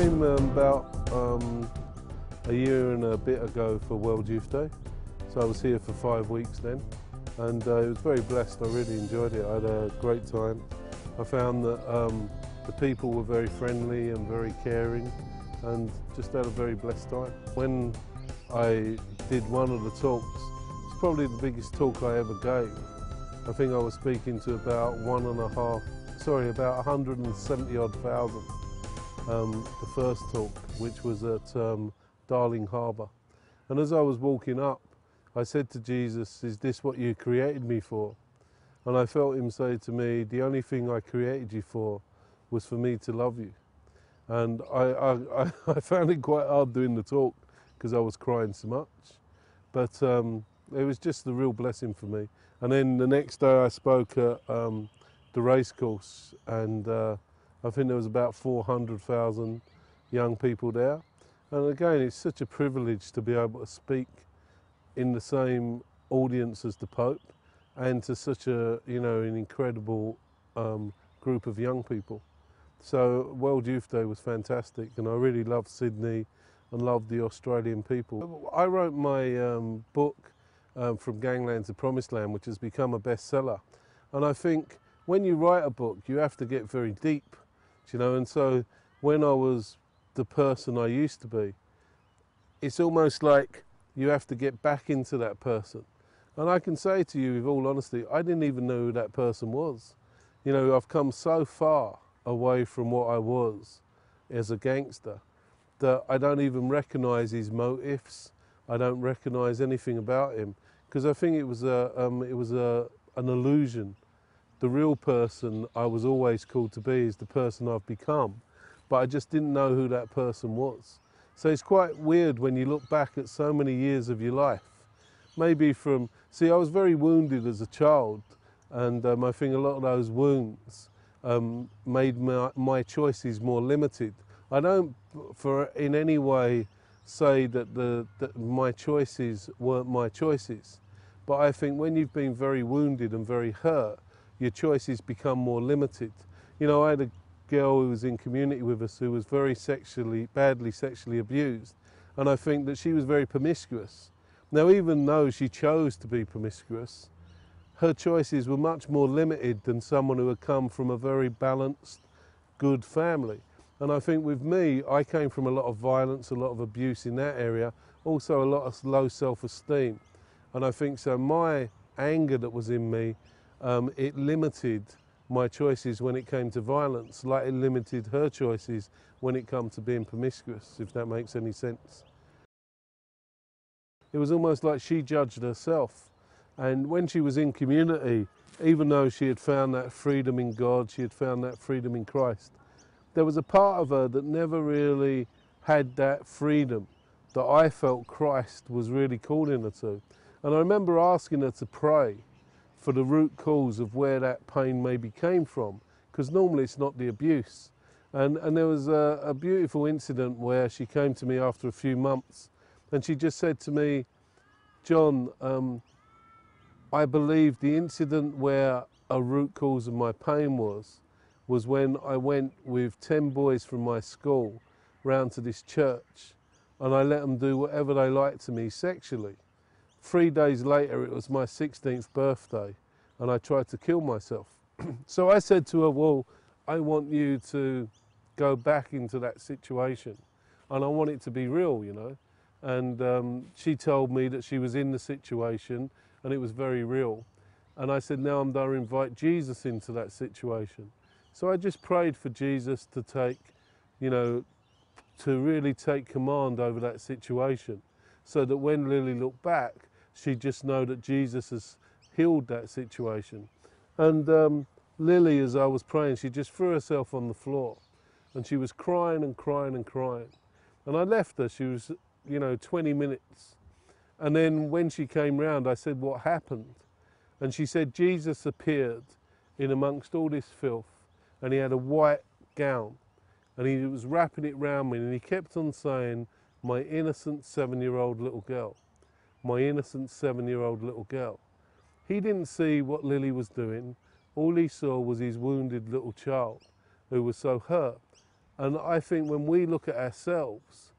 Came um, about um, a year and a bit ago for World Youth Day. So I was here for five weeks then and uh, I was very blessed. I really enjoyed it. I had a great time. I found that um, the people were very friendly and very caring and just had a very blessed time. When I did one of the talks, it's probably the biggest talk I ever gave. I think I was speaking to about one and a half, sorry, about 170 odd thousand. Um, the first talk, which was at um, Darling Harbour. And as I was walking up, I said to Jesus, Is this what you created me for? And I felt him say to me, The only thing I created you for was for me to love you. And I, I, I found it quite hard doing the talk because I was crying so much. But um, it was just a real blessing for me. And then the next day I spoke at um, the racecourse, and uh, I think there was about 400,000 young people there. And again, it's such a privilege to be able to speak in the same audience as the Pope and to such a, you know, an incredible um, group of young people. So World Youth Day was fantastic and I really loved Sydney and loved the Australian people. I wrote my um, book um, From Gangland to Promised Land which has become a bestseller and I think when you write a book you have to get very deep, you know, and so when I was the person I used to be, it's almost like you have to get back into that person. And I can say to you with all honesty, I didn't even know who that person was. You know, I've come so far away from what I was as a gangster that I don't even recognise his motives. I don't recognise anything about him because I think it was a um, it was a an illusion. The real person I was always called to be is the person I've become, but I just didn't know who that person was. So it's quite weird when you look back at so many years of your life. Maybe from, see, I was very wounded as a child, and um, I think a lot of those wounds um, made my, my choices more limited. I don't, for in any way, say that, the, that my choices weren't my choices, but I think when you've been very wounded and very hurt, your choices become more limited. You know, I had a girl who was in community with us who was very sexually, badly sexually abused. And I think that she was very promiscuous. Now, even though she chose to be promiscuous, her choices were much more limited than someone who had come from a very balanced, good family. And I think with me, I came from a lot of violence, a lot of abuse in that area, also a lot of low self-esteem. And I think so my anger that was in me, um, it limited my choices when it came to violence, like it limited her choices when it came to being promiscuous, if that makes any sense. It was almost like she judged herself. And when she was in community, even though she had found that freedom in God, she had found that freedom in Christ, there was a part of her that never really had that freedom that I felt Christ was really calling her to. And I remember asking her to pray for the root cause of where that pain maybe came from, because normally it's not the abuse. And, and there was a, a, beautiful incident where she came to me after a few months and she just said to me, John, um, I believe the incident where a root cause of my pain was, was when I went with 10 boys from my school round to this church and I let them do whatever they liked to me sexually. Three days later, it was my 16th birthday, and I tried to kill myself. so I said to her, Well, I want you to go back into that situation, and I want it to be real, you know. And um, she told me that she was in the situation and it was very real. And I said, Now I'm going to invite Jesus into that situation. So I just prayed for Jesus to take, you know, to really take command over that situation so that when Lily looked back, she just know that Jesus has healed that situation. And um, Lily, as I was praying, she just threw herself on the floor and she was crying and crying and crying. And I left her, she was, you know, 20 minutes. And then when she came round, I said, What happened? And she said, Jesus appeared in amongst all this filth and he had a white gown and he was wrapping it round me and he kept on saying, My innocent seven year old little girl my innocent seven-year-old little girl. He didn't see what Lily was doing. All he saw was his wounded little child who was so hurt. And I think when we look at ourselves,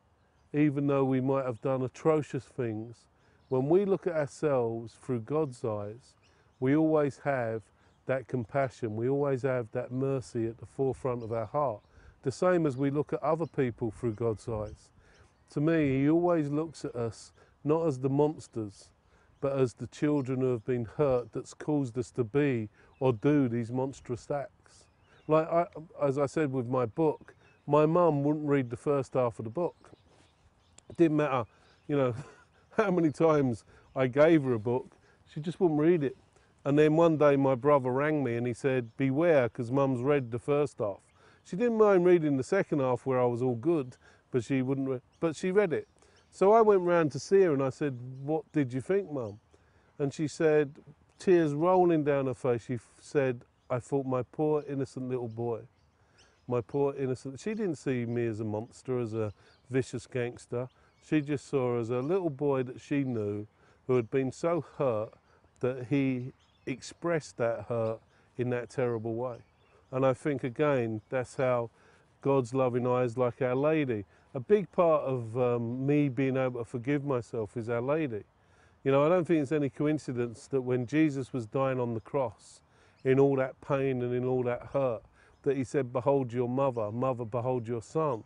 even though we might have done atrocious things, when we look at ourselves through God's eyes, we always have that compassion, we always have that mercy at the forefront of our heart. The same as we look at other people through God's eyes. To me, He always looks at us not as the monsters, but as the children who have been hurt that's caused us to be or do these monstrous acts. Like I, as I said with my book, my mum wouldn't read the first half of the book. It didn't matter, you know, how many times I gave her a book, she just wouldn't read it. And then one day my brother rang me and he said, beware, because mum's read the first half. She didn't mind reading the second half where I was all good, but she wouldn't, but she read it. So I went round to see her and I said, what did you think, mum? And she said, tears rolling down her face, she said, I thought my poor innocent little boy, my poor innocent, she didn't see me as a monster, as a vicious gangster. She just saw as a little boy that she knew who had been so hurt that he expressed that hurt in that terrible way. And I think again, that's how God's loving eyes, like Our Lady. A big part of um, me being able to forgive myself is Our Lady. You know, I don't think it's any coincidence that when Jesus was dying on the cross, in all that pain and in all that hurt, that he said, Behold your mother, mother, behold your son.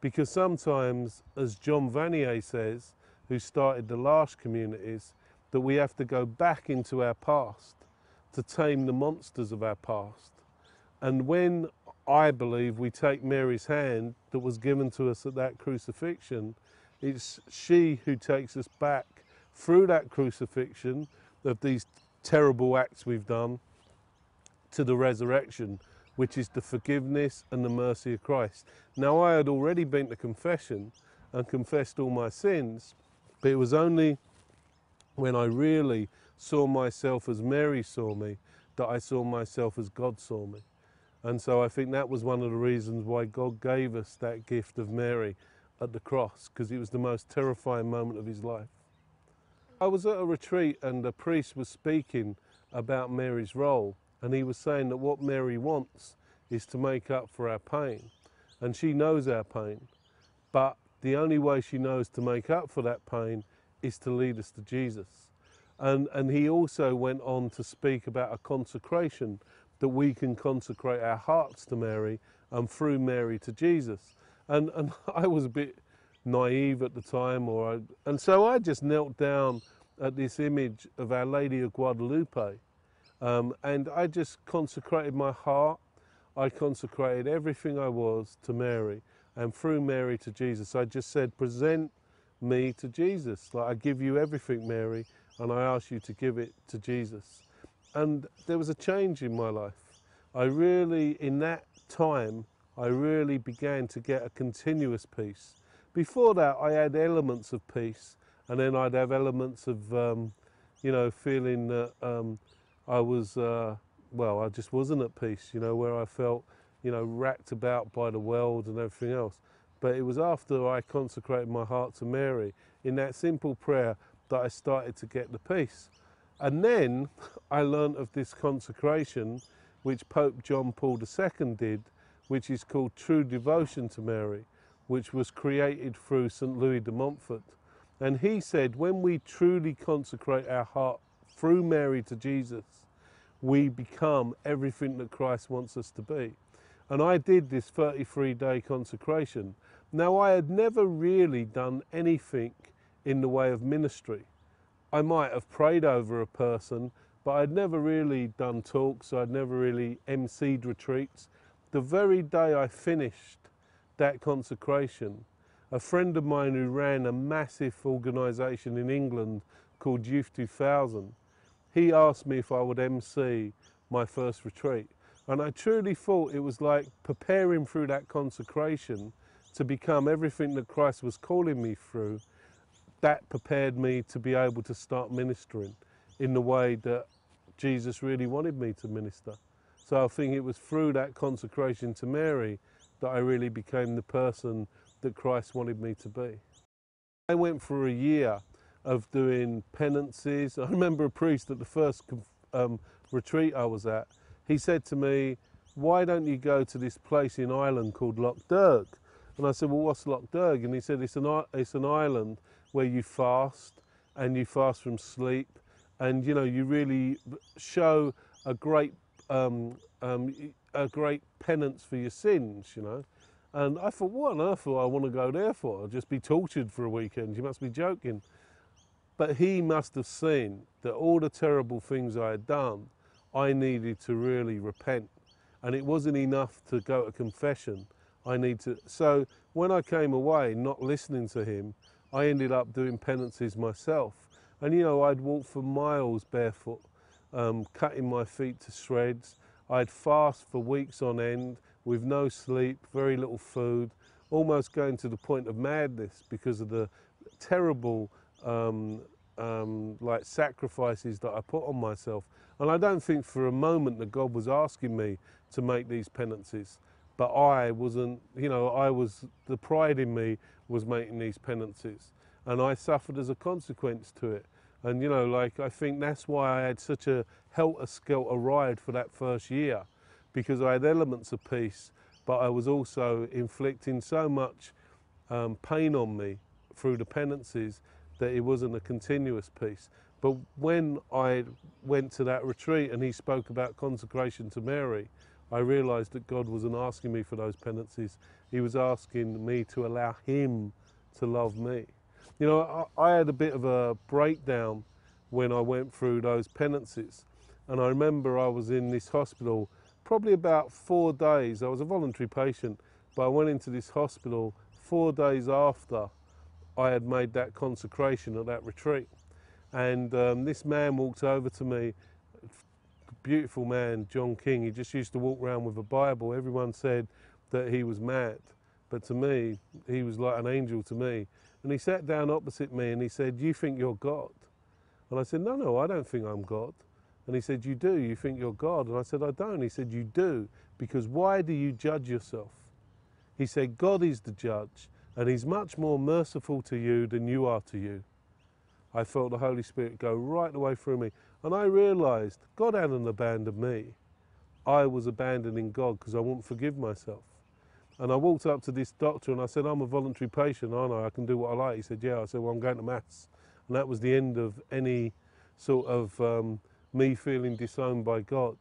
Because sometimes, as Jean Vanier says, who started the L'Arche communities, that we have to go back into our past to tame the monsters of our past. And when I believe we take Mary's hand that was given to us at that crucifixion, it's she who takes us back through that crucifixion of these terrible acts we've done to the resurrection, which is the forgiveness and the mercy of Christ. Now, I had already been to confession and confessed all my sins, but it was only when I really saw myself as Mary saw me that I saw myself as God saw me. And so I think that was one of the reasons why God gave us that gift of Mary at the cross, because it was the most terrifying moment of his life. I was at a retreat and a priest was speaking about Mary's role, and he was saying that what Mary wants is to make up for our pain. And she knows our pain, but the only way she knows to make up for that pain is to lead us to Jesus. And, and he also went on to speak about a consecration that we can consecrate our hearts to Mary and through Mary to Jesus. And, and I was a bit naive at the time, or I, and so I just knelt down at this image of Our Lady of Guadalupe, um, and I just consecrated my heart. I consecrated everything I was to Mary, and through Mary to Jesus. I just said, present me to Jesus. Like I give you everything, Mary, and I ask you to give it to Jesus. And there was a change in my life. I really, in that time, I really began to get a continuous peace. Before that, I had elements of peace, and then I'd have elements of, um, you know, feeling that um, I was, uh, well, I just wasn't at peace, you know, where I felt, you know, racked about by the world and everything else. But it was after I consecrated my heart to Mary, in that simple prayer, that I started to get the peace. And then I learnt of this consecration, which Pope John Paul II did, which is called True Devotion to Mary, which was created through St. Louis de Montfort. And he said, when we truly consecrate our heart through Mary to Jesus, we become everything that Christ wants us to be. And I did this 33 day consecration. Now, I had never really done anything in the way of ministry. I might have prayed over a person, but I'd never really done talks, I'd never really emceed retreats. The very day I finished that consecration, a friend of mine who ran a massive organisation in England called Youth 2000, he asked me if I would MC my first retreat. And I truly thought it was like preparing through that consecration to become everything that Christ was calling me through. That prepared me to be able to start ministering in the way that Jesus really wanted me to minister. So I think it was through that consecration to Mary that I really became the person that Christ wanted me to be. I went for a year of doing penances. I remember a priest at the first um, retreat I was at, he said to me, why don't you go to this place in Ireland called Lough Derg? And I said, well, what's Lough Derg? And he said, it's an, it's an island where you fast and you fast from sleep and, you know, you really show a great, um, um, a great penance for your sins, you know. And I thought, what on earth do I want to go there for? I'll just be tortured for a weekend. You must be joking. But he must have seen that all the terrible things I had done, I needed to really repent. And it wasn't enough to go to confession. I need to. So when I came away, not listening to him, I ended up doing penances myself. And you know, I'd walk for miles barefoot, um, cutting my feet to shreds. I'd fast for weeks on end with no sleep, very little food, almost going to the point of madness because of the terrible um, um, like sacrifices that I put on myself. And I don't think for a moment that God was asking me to make these penances, but I wasn't, you know, I was, the pride in me was making these penances and I suffered as a consequence to it. And you know, like I think that's why I had such a helter-skelter ride for that first year because I had elements of peace, but I was also inflicting so much um, pain on me through the penances that it wasn't a continuous peace. But when I went to that retreat and he spoke about consecration to Mary, I realized that God wasn't asking me for those penances. He was asking me to allow him to love me. You know, I, I had a bit of a breakdown when I went through those penances. And I remember I was in this hospital probably about four days. I was a voluntary patient, but I went into this hospital four days after I had made that consecration at that retreat. And um, this man walked over to me, beautiful man, John King. He just used to walk around with a Bible. Everyone said that he was mad, but to me, he was like an angel to me. And he sat down opposite me and he said, You think you're God? And I said, No, no, I don't think I'm God. And he said, You do, you think you're God. And I said, I don't. He said, You do, because why do you judge yourself? He said, God is the judge, and he's much more merciful to you than you are to you. I felt the Holy Spirit go right the way through me. And I realized God hadn't abandoned me. I was abandoning God because I wouldn't forgive myself. And I walked up to this doctor and I said, I'm a voluntary patient, aren't I? I can do what I like. He said, Yeah. I said, Well, I'm going to Mass. And that was the end of any sort of um, me feeling disowned by God.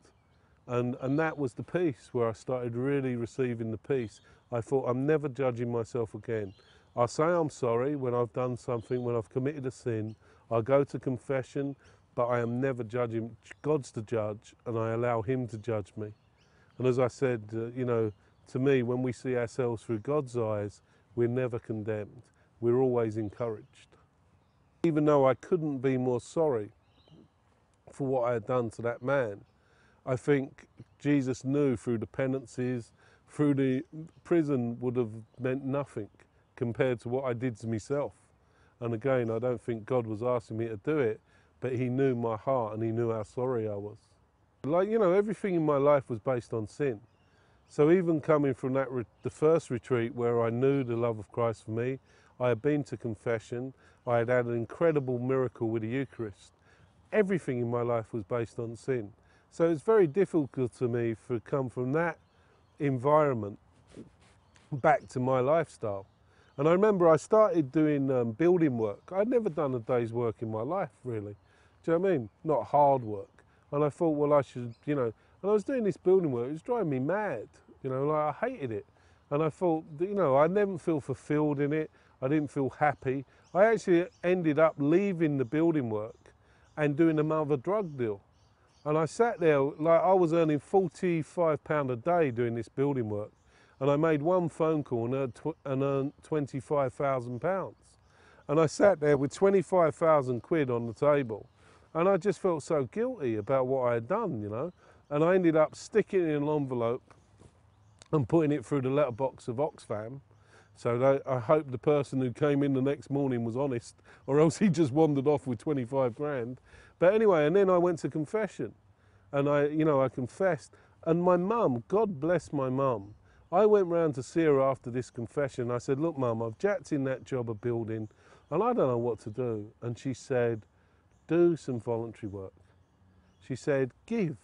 And, and that was the peace where I started really receiving the peace. I thought, I'm never judging myself again. I say I'm sorry when I've done something, when I've committed a sin. I go to confession, but I am never judging. God's the judge, and I allow Him to judge me. And as I said, uh, you know, to me, when we see ourselves through God's eyes, we're never condemned. We're always encouraged. Even though I couldn't be more sorry, for what I had done to that man. I think Jesus knew through the penances, through the prison would have meant nothing compared to what I did to myself. And again, I don't think God was asking me to do it, but he knew my heart and he knew how sorry I was. Like, you know, everything in my life was based on sin. So even coming from that the first retreat where I knew the love of Christ for me, I had been to confession, I had had an incredible miracle with the Eucharist everything in my life was based on sin. So it's very difficult to me to come from that environment back to my lifestyle. And I remember I started doing um, building work. I'd never done a day's work in my life, really. Do you know what I mean? Not hard work. And I thought, well, I should, you know, and I was doing this building work. It was driving me mad. You know, like I hated it. And I thought, you know, I never feel fulfilled in it. I didn't feel happy. I actually ended up leaving the building work and doing another drug deal. And I sat there, like I was earning £45 a day doing this building work. And I made one phone call and earned, and earned £25,000. And I sat there with 25,000 quid on the table. And I just felt so guilty about what I had done, you know. And I ended up sticking it in an envelope and putting it through the letterbox of Oxfam so I hope the person who came in the next morning was honest, or else he just wandered off with 25 grand. But anyway, and then I went to confession, and I, you know, I confessed. And my mum, God bless my mum, I went round to see her after this confession. I said, "Look, mum, I've jacked in that job of building, and I don't know what to do." And she said, "Do some voluntary work." She said, "Give,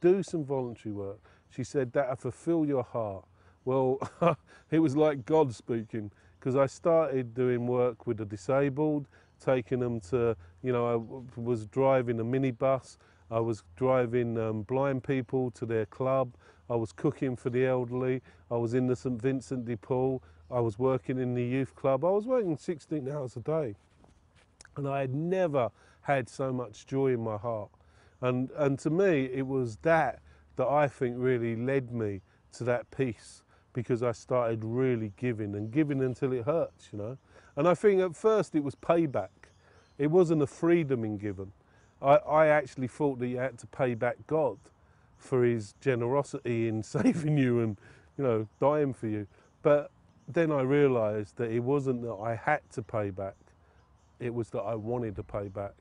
do some voluntary work." She said, That'll fulfill your heart. Well, it was like God speaking because I started doing work with the disabled, taking them to, you know, I was driving a minibus, I was driving um, blind people to their club, I was cooking for the elderly, I was in the St Vincent de Paul, I was working in the youth club, I was working 16 hours a day. And I had never had so much joy in my heart. And, and to me, it was that that I think really led me to that peace because I started really giving and giving until it hurts, you know. And I think at first it was payback. It wasn't a freedom in giving. I, I actually thought that you had to pay back God for his generosity in saving you and, you know, dying for you. But then I realised that it wasn't that I had to pay back, it was that I wanted to pay back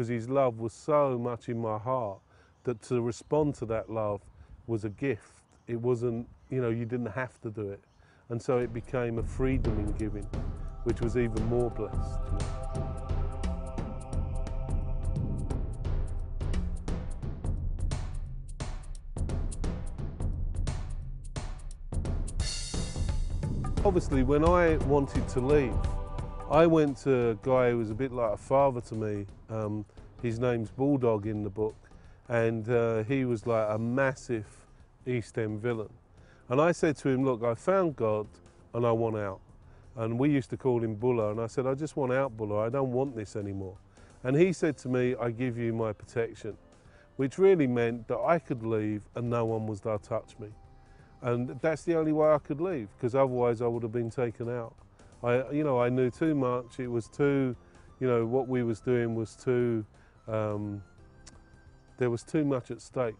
because his love was so much in my heart that to respond to that love was a gift. It wasn't you know, you didn't have to do it. And so it became a freedom in giving, which was even more blessed. Obviously, when I wanted to leave, I went to a guy who was a bit like a father to me. Um, his name's Bulldog in the book, and uh, he was like a massive East End villain. And I said to him, look, I found God and I want out. And we used to call him Buller. And I said, I just want out, Buller. I don't want this anymore. And he said to me, I give you my protection, which really meant that I could leave and no one was there to touch me. And that's the only way I could leave, because otherwise I would have been taken out. I, you know, I knew too much. It was too, you know, what we was doing was too, um, there was too much at stake.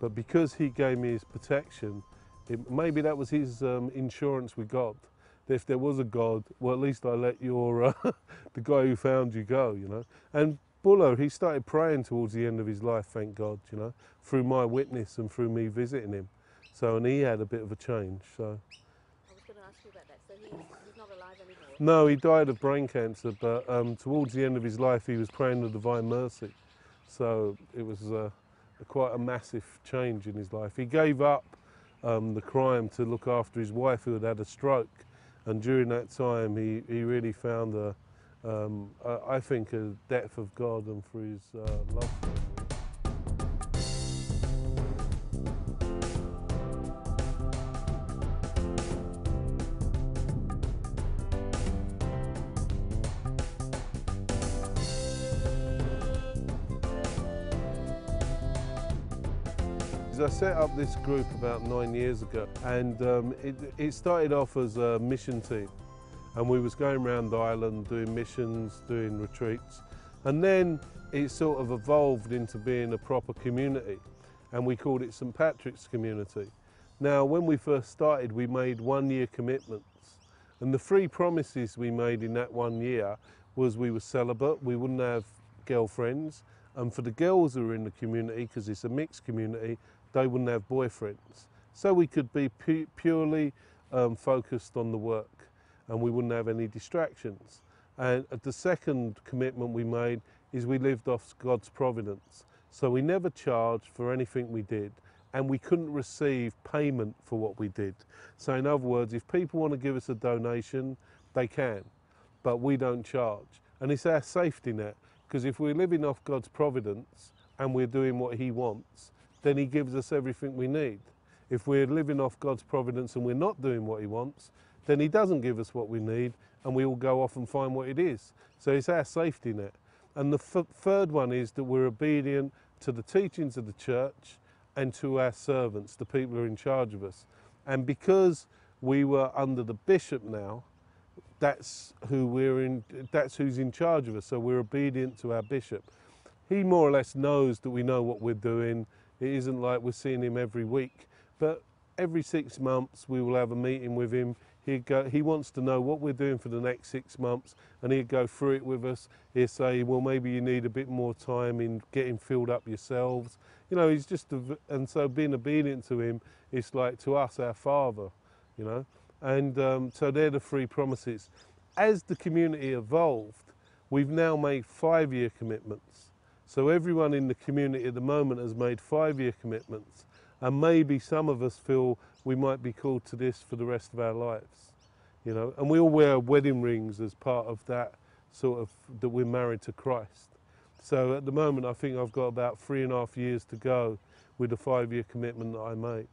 But because he gave me his protection, it, maybe that was his um, insurance with God. If there was a God, well, at least I let your uh, the guy who found you go, you know. And Buller, he started praying towards the end of his life, thank God, you know, through my witness and through me visiting him. So, and he had a bit of a change. So. I was going to ask you about that. So he's, he's not alive anymore. No, he died of brain cancer, but um, towards the end of his life, he was praying the Divine Mercy. So it was uh, quite a massive change in his life. He gave up um, the crime to look after his wife who had had a stroke. And during that time, he, he really found, a, um, a, I think, a depth of God and for his uh, love set up this group about nine years ago and um, it, it, started off as a mission team and we was going around the island doing missions, doing retreats and then it sort of evolved into being a proper community and we called it St Patrick's Community. Now when we first started we made one year commitments and the three promises we made in that one year was we were celibate, we wouldn't have girlfriends and for the girls who were in the community, because it's a mixed community, they wouldn't have boyfriends. So we could be pu purely um, focused on the work and we wouldn't have any distractions. And the second commitment we made is we lived off God's providence. So we never charged for anything we did and we couldn't receive payment for what we did. So in other words, if people want to give us a donation, they can, but we don't charge. And it's our safety net because if we're living off God's providence and we're doing what he wants, then he gives us everything we need. If we're living off God's providence and we're not doing what he wants, then he doesn't give us what we need and we will go off and find what it is. So it's our safety net. And the third one is that we're obedient to the teachings of the church and to our servants, the people who are in charge of us. And because we were under the bishop now, that's who we're in that's who's in charge of us. So we're obedient to our bishop. He more or less knows that we know what we're doing it isn't like we're seeing him every week, but every six months we will have a meeting with him. He'd go, he wants to know what we're doing for the next six months and he'd go through it with us. He'd say, well, maybe you need a bit more time in getting filled up yourselves. You know, he's just, a, and so being obedient to him is like to us, our father, you know. And um, so they're the three promises. As the community evolved, we've now made five year commitments. So everyone in the community at the moment has made five-year commitments And maybe some of us feel we might be called to this for the rest of our lives, you know. And we all wear wedding rings as part of that sort of that we're married to Christ. So at the moment, I think I've got about three and a half years to go with the five-year commitment that I make.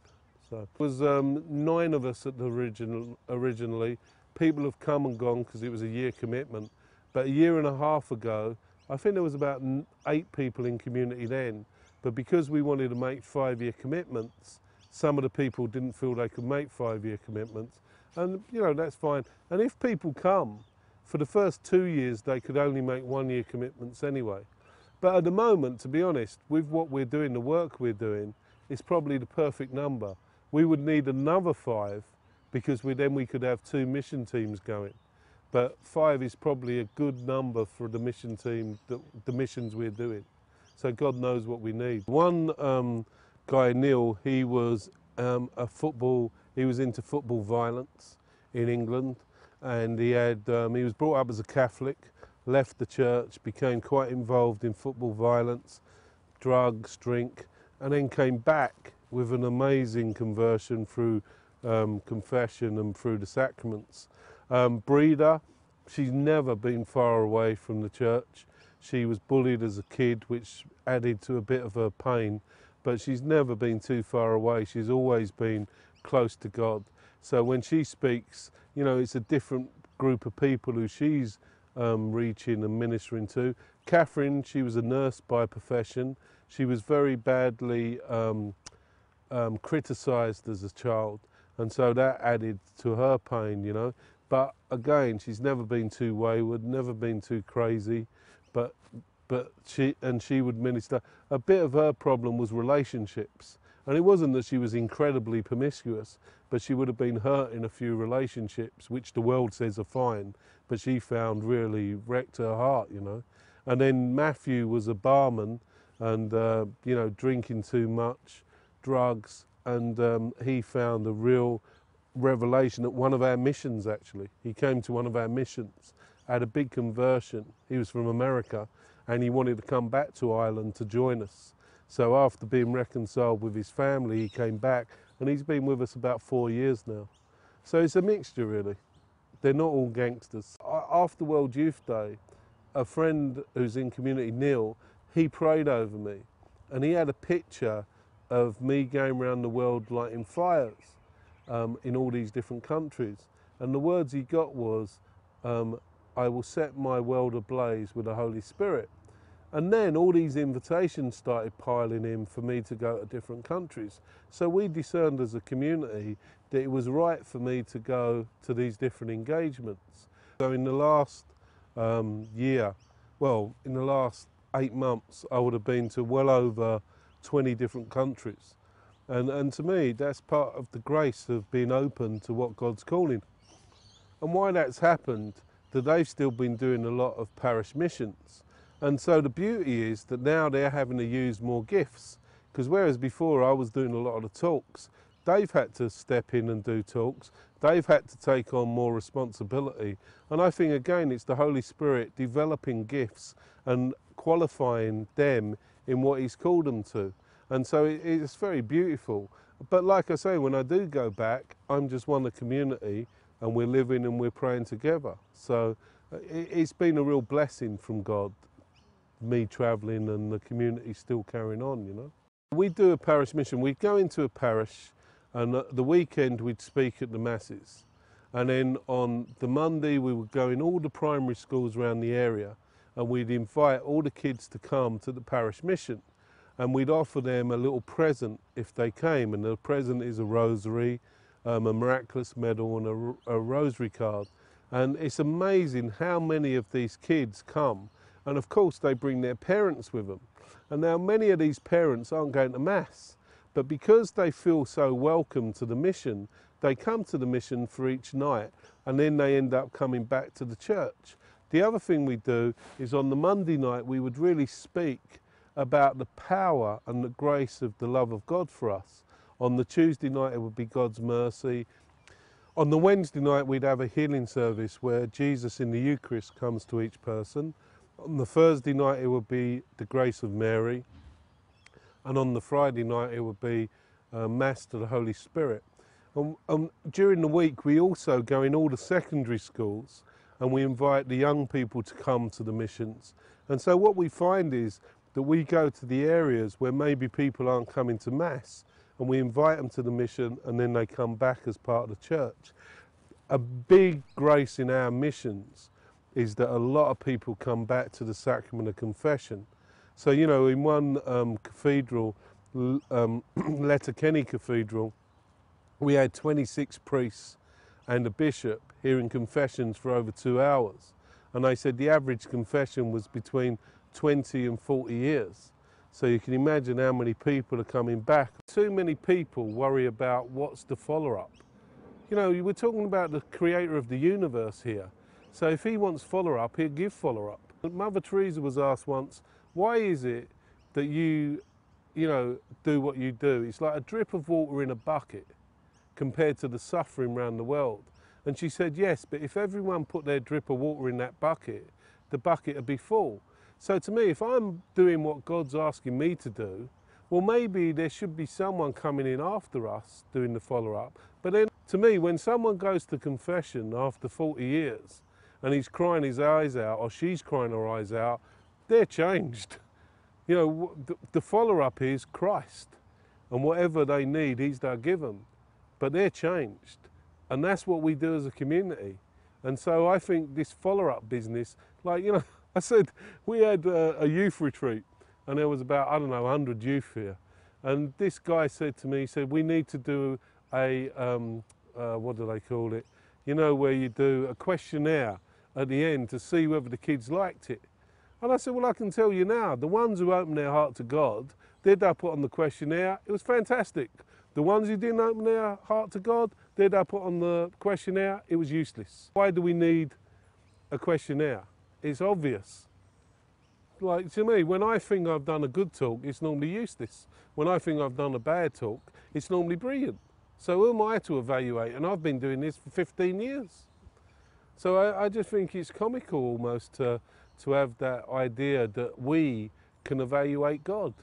So it was um, nine of us at the original originally. People have come and gone because it was a year commitment. But a year and a half ago, I think there was about eight people in community then. But because we wanted to make five-year commitments, some of the people didn't feel they could make five-year commitments. And, you know, that's fine. And if people come, for the first two years, they could only make one-year commitments anyway. But at the moment, to be honest, with what we're doing, the work we're doing, it's probably the perfect number. We would need another five because we, then we could have two mission teams going. But five is probably a good number for the mission team, the, the missions we're doing. So God knows what we need. One um, guy, Neil, he was um, a football, he was into football violence in England and he had, um, he was brought up as a Catholic, left the church, became quite involved in football violence, drugs, drink, and then came back with an amazing conversion through um, confession and through the sacraments. Um, Breeder, she's never been far away from the church. She was bullied as a kid, which added to a bit of her pain, but she's never been too far away. She's always been close to God. So when she speaks, you know, it's a different group of people who she's um, reaching and ministering to. Catherine, she was a nurse by profession. She was very badly um, um, criticised as a child, and so that added to her pain, you know. But again, she's never been too wayward, never been too crazy, but but she and she would minister. A bit of her problem was relationships, and it wasn't that she was incredibly promiscuous, but she would have been hurt in a few relationships, which the world says are fine, but she found really wrecked her heart, you know. And then Matthew was a barman, and uh, you know drinking too much, drugs, and um, he found a real revelation at one of our missions actually. He came to one of our missions, had a big conversion. He was from America and he wanted to come back to Ireland to join us. So after being reconciled with his family, he came back and he's been with us about four years now. So it's a mixture really. They're not all gangsters. After World Youth Day, a friend who's in community, Neil, he prayed over me and he had a picture of me going around the world lighting fires um, in all these different countries. And the words he got was, um, I will set my world ablaze with the Holy Spirit. And then all these invitations started piling in for me to go to different countries. So we discerned as a community that it was right for me to go to these different engagements. So in the last um, year, well, in the last eight months, I would have been to well over 20 different countries. And, and to me, that's part of the grace of being open to what God's calling. And why that's happened, that they've still been doing a lot of parish missions. And so the beauty is that now they're having to use more gifts. Because whereas before I was doing a lot of the talks, they've had to step in and do talks. They've had to take on more responsibility. And I think, again, it's the Holy Spirit developing gifts and qualifying them in what He's called them to. And so it, it's very beautiful. But like I say, when I do go back, I'm just one of the community and we're living and we're praying together. So uh, it, it's been a real blessing from God, me travelling and the community still carrying on, you know. We do a parish mission. We'd go into a parish and uh, the weekend we'd speak at the masses. And then on the Monday we would go in all the primary schools around the area and we'd invite all the kids to come to the parish mission and we'd offer them a little present if they came and the present is a rosary, um, a miraculous medal and a, a rosary card. And it's amazing how many of these kids come and of course they bring their parents with them. And now many of these parents aren't going to Mass, but because they feel so welcome to the mission, they come to the mission for each night and then they end up coming back to the church. The other thing we do is on the Monday night we would really speak about the power and the grace of the love of God for us. On the Tuesday night it would be God's mercy. On the Wednesday night we'd have a healing service where Jesus in the Eucharist comes to each person. On the Thursday night it would be the grace of Mary. And on the Friday night it would be uh, Mass to the Holy Spirit. And, and during the week, we also go in all the secondary schools and we invite the young people to come to the missions. And so what we find is that we go to the areas where maybe people aren't coming to Mass and we invite them to the mission and then they come back as part of the church. A big grace in our missions is that a lot of people come back to the sacrament of confession. So, you know, in one um, cathedral, um, Letterkenny Cathedral, we had 26 priests and a bishop hearing confessions for over two hours. And they said the average confession was between 20 and 40 years. So you can imagine how many people are coming back. Too many people worry about what's the follow up. You know, we're talking about the creator of the universe here. So if he wants follow up, he'll give follow up. Mother Teresa was asked once, why is it that you, you know, do what you do? It's like a drip of water in a bucket compared to the suffering around the world. And she said, yes, but if everyone put their drip of water in that bucket, the bucket would be full. So to me, if I'm doing what God's asking me to do, well, maybe there should be someone coming in after us doing the follow up. But then to me, when someone goes to confession after 40 years and he's crying his eyes out or she's crying her eyes out, they're changed. You know, the, follow up is Christ. And whatever they need, he's there given. But they're changed. And that's what we do as a community. And so I think this follow up business, like, you know, I said, we had a, a youth retreat and there was about, I don't know, 100 youth here. And this guy said to me, he said, we need to do a, um, uh, what do they call it? You know, where you do a questionnaire at the end to see whether the kids liked it. And I said, well, I can tell you now, the ones who opened their heart to God, did I put on the questionnaire? It was fantastic. The ones who didn't open their heart to God, did I put on the questionnaire? It was useless. Why do we need a questionnaire? It's obvious. Like to me, when I think I've done a good talk, it's normally useless. When I think I've done a bad talk, it's normally brilliant. So who am I to evaluate? And I've been doing this for 15 years. So I, I just think it's comical almost to, to have that idea that we can evaluate God.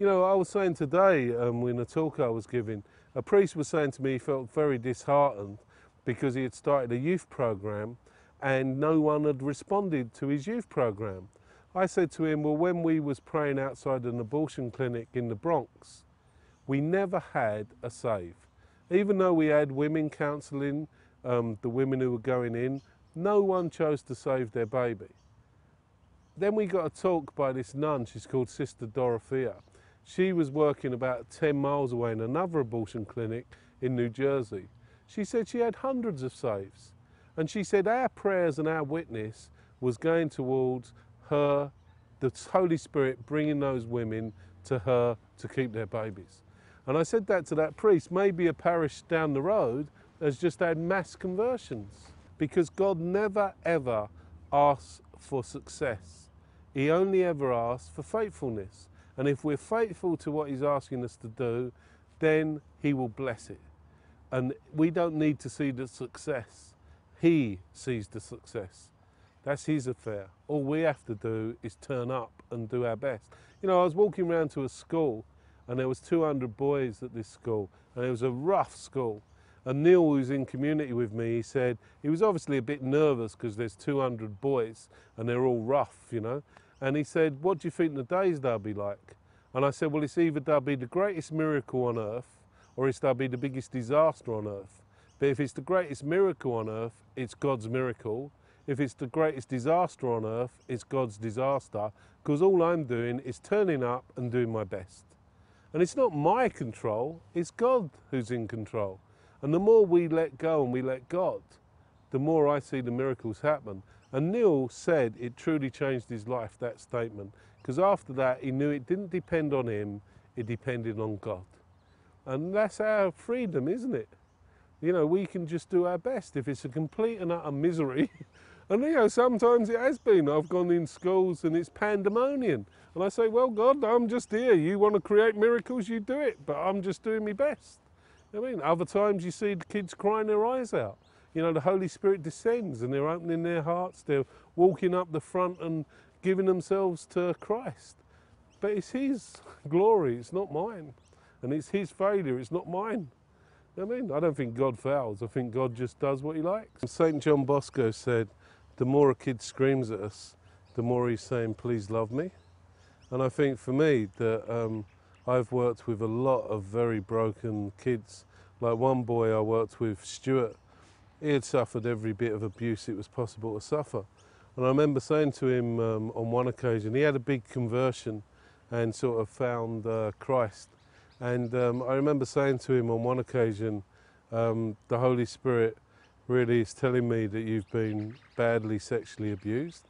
You know, I was saying today um, in a talk I was giving, a priest was saying to me he felt very disheartened because he had started a youth program and no one had responded to his youth program. I said to him, well, when we was praying outside an abortion clinic in the Bronx, we never had a save. Even though we had women counselling, um, the women who were going in, no one chose to save their baby. Then we got a talk by this nun, she's called Sister Dorothea. She was working about 10 miles away in another abortion clinic in New Jersey. She said she had hundreds of saves. And she said our prayers and our witness was going towards her, the Holy Spirit bringing those women to her to keep their babies. And I said that to that priest, maybe a parish down the road has just had mass conversions because God never ever asks for success. He only ever asks for faithfulness. And if we're faithful to what He's asking us to do, then He will bless it. And we don't need to see the success. He sees the success. That's his affair. All we have to do is turn up and do our best. You know, I was walking around to a school and there was 200 boys at this school and it was a rough school. And Neil, who's in community with me, he said he was obviously a bit nervous because there's 200 boys and they're all rough, you know. And he said, what do you think the days they'll be like? And I said, well, it's either they'll be the greatest miracle on earth or it's they'll be the biggest disaster on earth. But if it's the greatest miracle on earth, it's God's miracle. If it's the greatest disaster on earth, it's God's disaster. Because all I'm doing is turning up and doing my best. And it's not my control, it's God who's in control. And the more we let go and we let God, the more I see the miracles happen. And Neil said it truly changed his life, that statement. Because after that, he knew it didn't depend on him, it depended on God. And that's our freedom, isn't it? You know, we can just do our best. If it's a complete and utter misery, and you know, sometimes it has been. I've gone in schools and it's pandemonium. And I say, well, God, I'm just here. You want to create miracles, you do it. But I'm just doing my best. I mean, other times you see the kids crying their eyes out. You know, the Holy Spirit descends and they're opening their hearts. They're walking up the front and giving themselves to Christ. But it's His glory, it's not mine. And it's his failure, it's not mine. I mean, I don't think God fails. I think God just does what he likes. St. John Bosco said, the more a kid screams at us, the more he's saying, please love me. And I think for me that um, I've worked with a lot of very broken kids. Like one boy I worked with, Stuart, he had suffered every bit of abuse it was possible to suffer. And I remember saying to him um, on one occasion, he had a big conversion and sort of found uh, Christ. And um, I remember saying to him on one occasion, um, the Holy Spirit really is telling me that you've been badly sexually abused.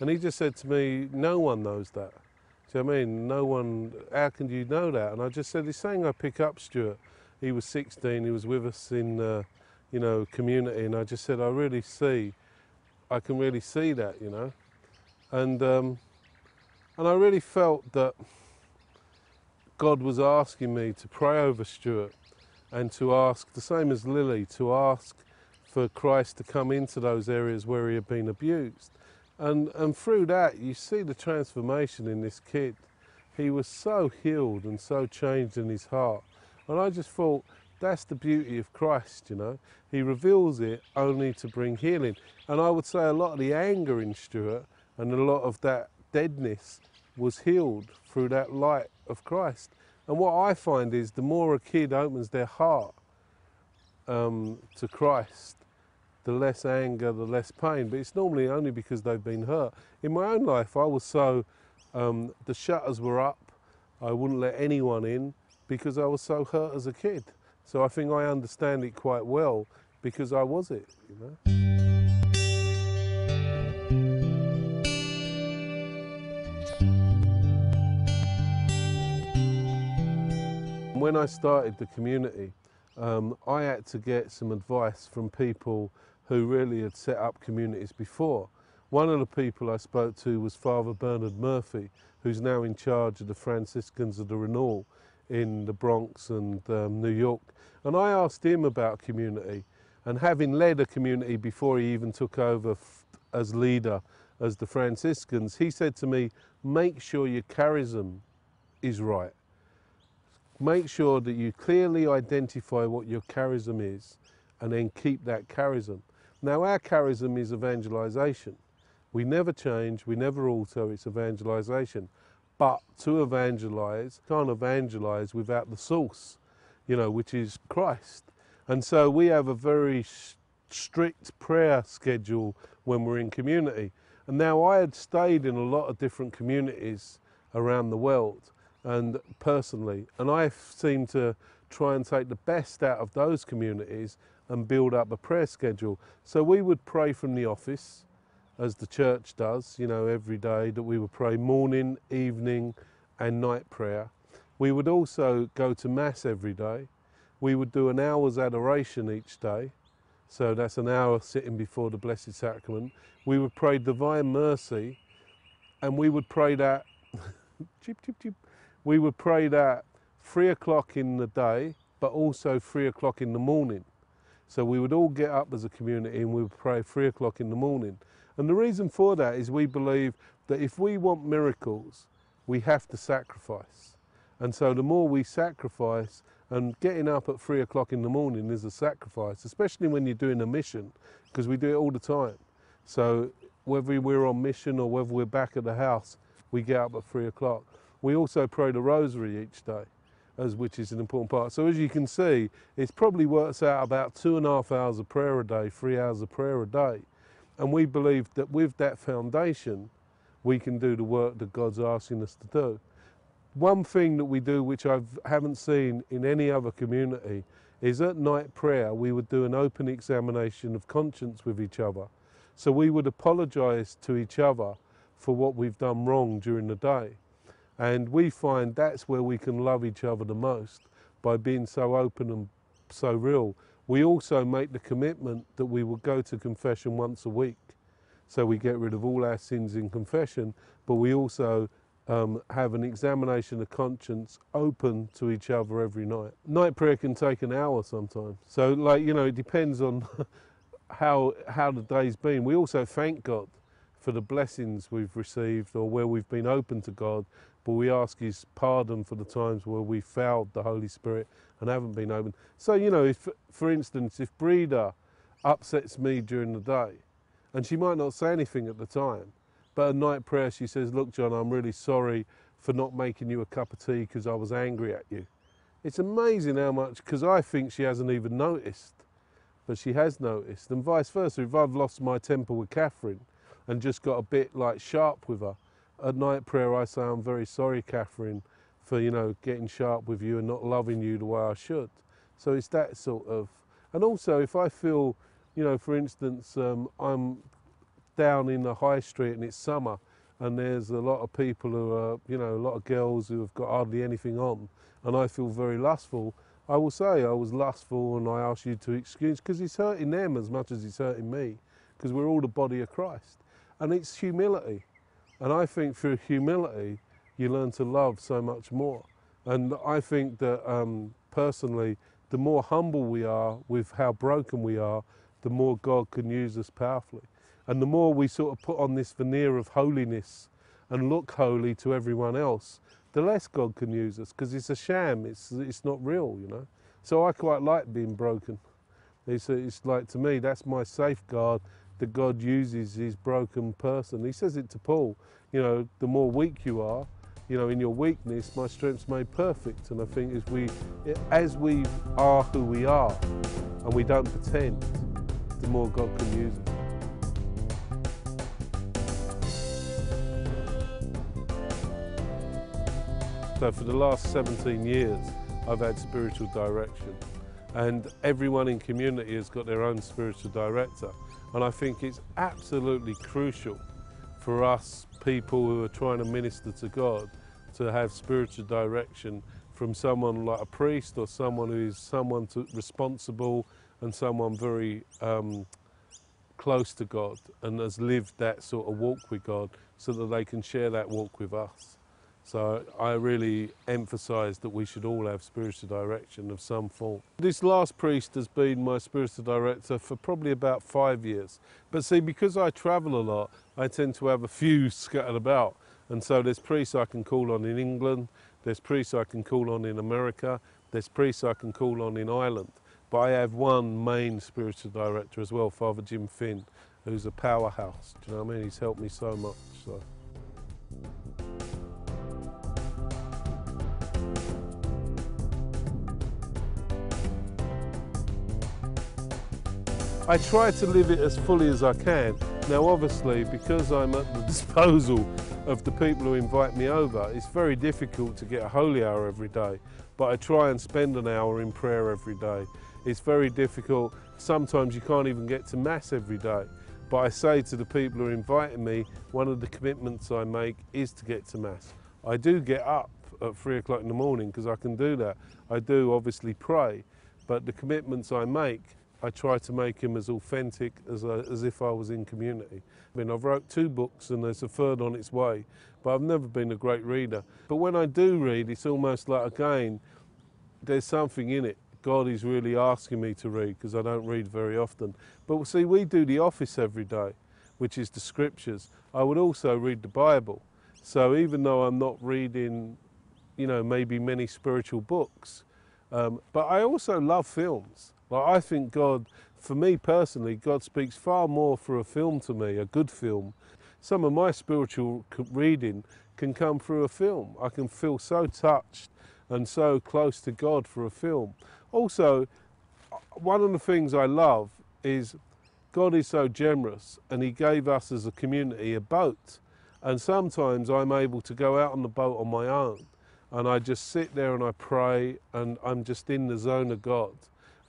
And he just said to me, no one knows that. Do you know I mean? No one, how can you know that? And I just said, he's saying I pick up Stuart. He was 16, he was with us in, uh, you know, community. And I just said, I really see, I can really see that, you know. And, um, and I really felt that God was asking me to pray over Stuart and to ask, the same as Lily, to ask for Christ to come into those areas where he had been abused. And, and through that, you see the transformation in this kid. He was so healed and so changed in his heart. And I just thought, that's the beauty of Christ, you know. He reveals it only to bring healing. And I would say a lot of the anger in Stuart and a lot of that deadness was healed through that light of Christ. And what I find is the more a kid opens their heart um, to Christ, the less anger, the less pain. But it's normally only because they've been hurt. In my own life, I was so, um, the shutters were up. I wouldn't let anyone in because I was so hurt as a kid. So I think I understand it quite well because I was it, you know. When I started the community, um, I had to get some advice from people who really had set up communities before. One of the people I spoke to was Father Bernard Murphy, who's now in charge of the Franciscans of the Renewal in the Bronx and um, New York. And I asked him about community, and having led a community before he even took over as leader as the Franciscans, he said to me, make sure your charism is right. Make sure that you clearly identify what your charism is and then keep that charism. Now, our charism is evangelization. We never change, we never alter, it's evangelization. But to evangelize, can't evangelize without the source, you know, which is Christ. And so we have a very strict prayer schedule when we're in community. And now I had stayed in a lot of different communities around the world and personally, and I seem to try and take the best out of those communities and build up a prayer schedule. So we would pray from the office, as the church does, you know, every day, that we would pray morning, evening, and night prayer. We would also go to Mass every day. We would do an hour's adoration each day. So that's an hour sitting before the Blessed Sacrament. We would pray Divine Mercy, and we would pray that, chip, chip, chip, we would pray that three o'clock in the day, but also three o'clock in the morning. So we would all get up as a community and we would pray three o'clock in the morning. And the reason for that is we believe that if we want miracles, we have to sacrifice. And so the more we sacrifice, and getting up at three o'clock in the morning is a sacrifice, especially when you're doing a mission, because we do it all the time. So whether we're on mission or whether we're back at the house, we get up at three o'clock. We also pray the rosary each day, as which is an important part. So as you can see, it probably works out about two and a half hours of prayer a day, three hours of prayer a day. And we believe that with that foundation, we can do the work that God's asking us to do. One thing that we do, which I haven't seen in any other community, is at night prayer we would do an open examination of conscience with each other. So we would apologise to each other for what we've done wrong during the day. And we find that's where we can love each other the most by being so open and so real. We also make the commitment that we will go to confession once a week. So we get rid of all our sins in confession, but we also um, have an examination of conscience open to each other every night. Night prayer can take an hour sometimes. So, like, you know, it depends on how, how the day's been. We also thank God for the blessings we've received or where we've been open to God, but we ask His pardon for the times where we failed the Holy Spirit and haven't been open. So, you know, if, for instance, if Breda upsets me during the day, and she might not say anything at the time, but at night prayer she says, Look, John, I'm really sorry for not making you a cup of tea because I was angry at you. It's amazing how much, because I think she hasn't even noticed, but she has noticed, and vice versa. If I've lost my temper with Catherine and just got a bit like sharp with her, at night prayer I say, I'm very sorry, Catherine, for, you know, getting sharp with you and not loving you the way I should. So it's that sort of, and also if I feel, you know, for instance, um, I'm down in the high street and it's summer and there's a lot of people who are, you know, a lot of girls who have got hardly anything on and I feel very lustful, I will say I was lustful and I ask you to excuse because it's hurting them as much as it's hurting me because we're all the body of Christ. And it's humility. And I think through humility, you learn to love so much more. And I think that um, personally, the more humble we are with how broken we are, the more God can use us powerfully. And the more we sort of put on this veneer of holiness and look holy to everyone else, the less God can use us because it's a sham, it's, it's not real, you know. So I quite like being broken. It's, it's like, to me, that's my safeguard that God uses his broken person. He says it to Paul, you know, the more weak you are, you know, in your weakness, my strength's made perfect. And I think as we, as we are who we are, and we don't pretend, the more God can use us. So for the last 17 years, I've had spiritual direction. And everyone in community has got their own spiritual director. And I think it's absolutely crucial for us people who are trying to minister to God to have spiritual direction from someone like a priest or someone who is someone to, responsible and someone very um, close to God and has lived that sort of walk with God so that they can share that walk with us. So I really emphasise that we should all have spiritual direction of some form. This last priest has been my spiritual director for probably about five years. But see, because I travel a lot, I tend to have a few scattered about. And so there's priests I can call on in England, there's priests I can call on in America, there's priests I can call on in Ireland. But I have one main spiritual director as well, Father Jim Finn, who's a powerhouse. Do you know what I mean? He's helped me so much. So. I try to live it as fully as I can. Now obviously because I'm at the disposal of the people who invite me over, it's very difficult to get a holy hour every day, but I try and spend an hour in prayer every day. It's very difficult, sometimes you can't even get to Mass every day, but I say to the people who are inviting me, one of the commitments I make is to get to Mass. I do get up at three o'clock in the morning because I can do that. I do obviously pray, but the commitments I make I try to make him as authentic as, a, as if I was in community. I mean, I've wrote two books and there's a third on its way, but I've never been a great reader. But when I do read, it's almost like, again, there's something in it. God is really asking me to read because I don't read very often. But see, we do the office every day, which is the scriptures. I would also read the Bible. So even though I'm not reading, you know, maybe many spiritual books, um, but I also love films. Like I think God, for me personally, God speaks far more through a film to me, a good film. Some of my spiritual reading can come through a film. I can feel so touched and so close to God for a film. Also, uh, one of the things I love is God is so generous and He gave us as a community a boat. And sometimes I'm able to go out on the boat on my own and I just sit there and I pray and I'm just in the zone of God.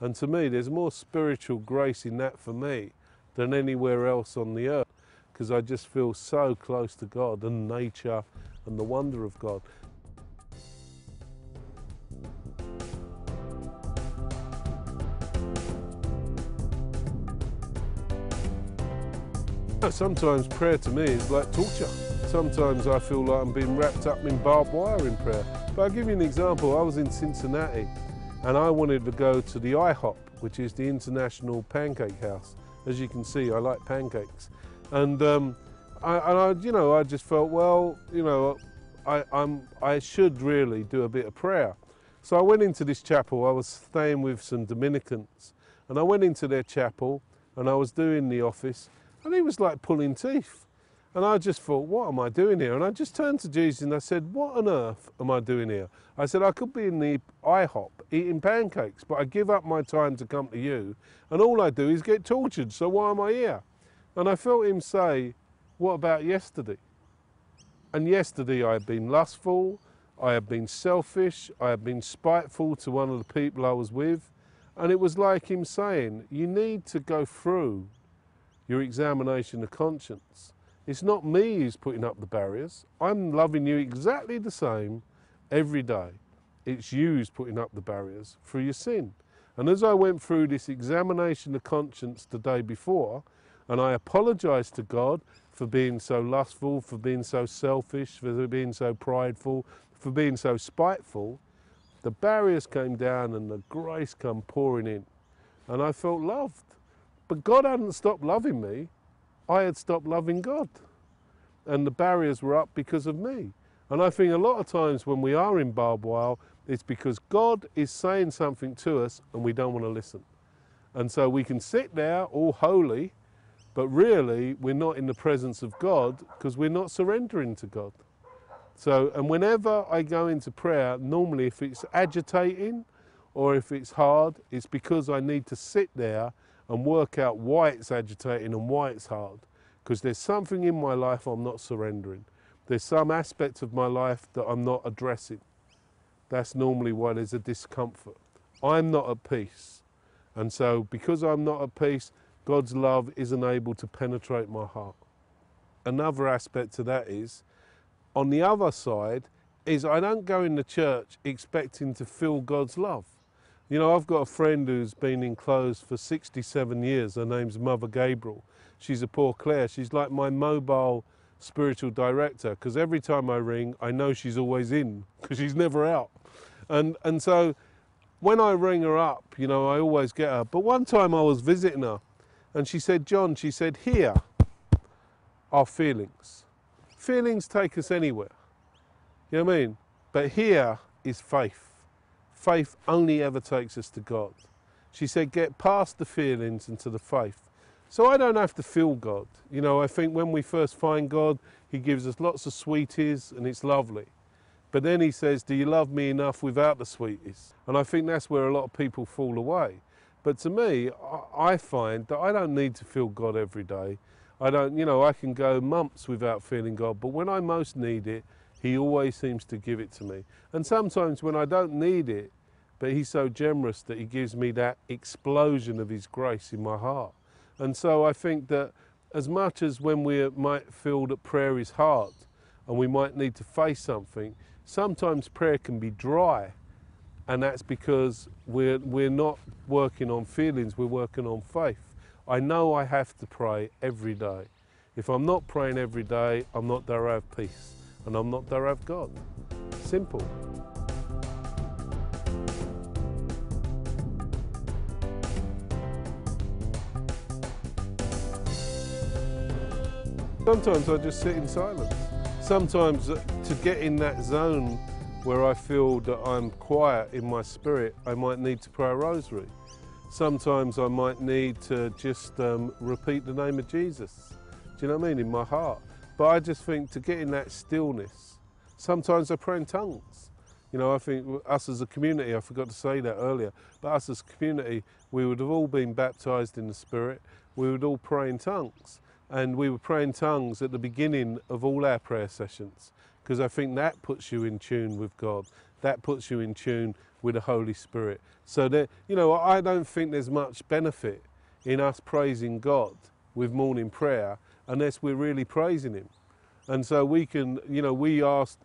And to me, there's more spiritual grace in that for me than anywhere else on the earth because I just feel so close to God and nature and the wonder of God. Sometimes prayer to me is like torture. Sometimes I feel like I'm being wrapped up in barbed wire in prayer. But I'll give you an example. I was in Cincinnati and I wanted to go to the IHOP, which is the International Pancake House. As you can see, I like pancakes. And um, I, and I, you know, I just felt, well, you know, I, I'm, I should really do a bit of prayer. So I went into this chapel. I was staying with some Dominicans, and I went into their chapel, and I was doing the office, and he was like pulling teeth. And I just thought, what am I doing here? And I just turned to Jesus and I said, what on earth am I doing here? I said, I could be in the IHOP eating pancakes, but I give up my time to come to you, and all I do is get tortured, so why am I here? And I felt him say, what about yesterday? And yesterday I had been lustful, I had been selfish, I had been spiteful to one of the people I was with. And it was like him saying, You need to go through your examination of conscience. It's not me who's putting up the barriers. I'm loving you exactly the same every day. It's you who's putting up the barriers through your sin. And as I went through this examination of conscience the day before, and I apologized to God for being so lustful, for being so selfish, for being so prideful, for being so spiteful, the barriers came down and the grace came pouring in. And I felt loved. But God hadn't stopped loving me. I had stopped loving God. And the barriers were up because of me. And I think a lot of times when we are in barbed wire, it's because God is saying something to us and we don't want to listen. And so we can sit there all holy, but really we're not in the presence of God because we're not surrendering to God. So, and whenever I go into prayer, normally if it's agitating or if it's hard, it's because I need to sit there and work out why it's agitating and why it's hard. Because there's something in my life I'm not surrendering. There's some aspects of my life that I'm not addressing. That's normally why there's a discomfort. I'm not at peace. And so, because I'm not at peace, God's love isn't able to penetrate my heart. Another aspect to that is, on the other side, is I don't go in the church expecting to feel God's love. You know, I've got a friend who's been enclosed for 67 years. Her name's Mother Gabriel. She's a poor Clare. She's like my mobile spiritual director because every time I ring, I know she's always in because she's never out. And, and so when I ring her up, you know, I always get her. But one time I was visiting her and she said, John, she said, here are feelings. Feelings take us anywhere. You know what I mean? But here is faith. Faith only ever takes us to God. She said, get past the feelings and to the faith. So I don't have to feel God. You know, I think when we first find God, He gives us lots of sweeties and it's lovely. But then He says, Do you love me enough without the sweeties? And I think that's where a lot of people fall away. But to me, I find that I don't need to feel God every day. I don't, you know, I can go months without feeling God, but when I most need it, He always seems to give it to me. And sometimes when I don't need it, but He's so generous that He gives me that explosion of His grace in my heart. And so I think that as much as when we might feel that prayer is hard and we might need to face something, sometimes prayer can be dry. And that's because we're, we're not working on feelings, we're working on faith. I know I have to pray every day. If I'm not praying every day, I'm not there to have peace and I'm not there to have God. Simple. Sometimes I just sit in silence. Sometimes uh, to get in that zone where I feel that I'm quiet in my spirit, I might need to pray a rosary. Sometimes I might need to just um, repeat the name of Jesus. Do you know what I mean? In my heart. But I just think to get in that stillness, sometimes I pray in tongues. You know, I think us as a community, I forgot to say that earlier, but us as a community, we would have all been baptized in the Spirit. We would all pray in tongues and we were praying tongues at the beginning of all our prayer sessions because I think that puts you in tune with God. That puts you in tune with the Holy Spirit. So that you know, I don't think there's much benefit in us praising God with morning prayer unless we're really praising Him. And so we can, you know, we ask,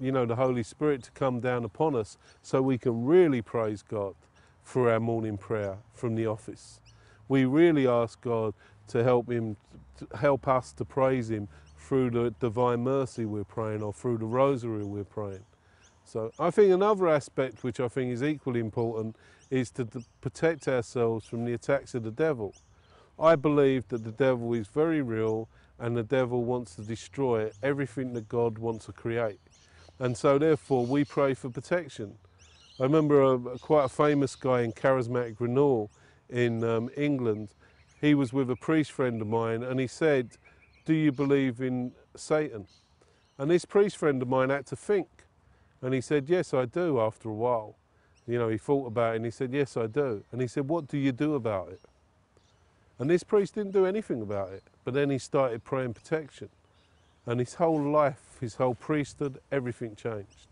you know, the Holy Spirit to come down upon us so we can really praise God for our morning prayer from the office. We really ask God to help Him help us to praise Him through the divine mercy we're praying or through the rosary we're praying. So I think another aspect which I think is equally important is to protect ourselves from the attacks of the devil. I believe that the devil is very real and the devil wants to destroy everything that God wants to create. And so, therefore, we pray for protection. I remember a, quite a famous guy in charismatic renewal in um, England. He was with a priest friend of mine, and he said, Do you believe in Satan? And this priest friend of mine had to think. And he said, Yes, I do, after a while. You know, he thought about it and he said, Yes, I do. And he said, What do you do about it? And this priest didn't do anything about it. But then he started praying protection. And his whole life, his whole priesthood, everything changed.